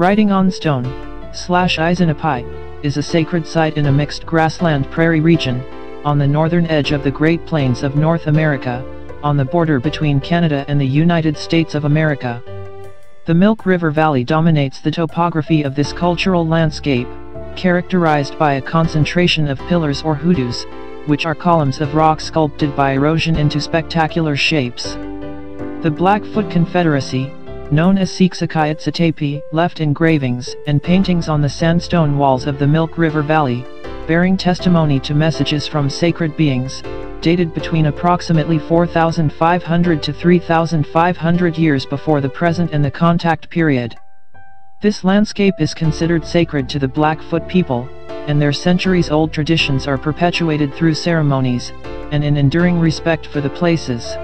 Writing on Stone, slash Izanapai, is a sacred site in a mixed grassland prairie region, on the northern edge of the Great Plains of North America, on the border between Canada and the United States of America. The Milk River Valley dominates the topography of this cultural landscape, characterized by a concentration of pillars or hoodoos, which are columns of rock sculpted by erosion into spectacular shapes. The Blackfoot Confederacy, known as Siksikaitsitapi, left engravings and paintings on the sandstone walls of the Milk River Valley, bearing testimony to messages from sacred beings, dated between approximately 4,500 to 3,500 years before the present and the contact period. This landscape is considered sacred to the Blackfoot people, and their centuries-old traditions are perpetuated through ceremonies, and an enduring respect for the places.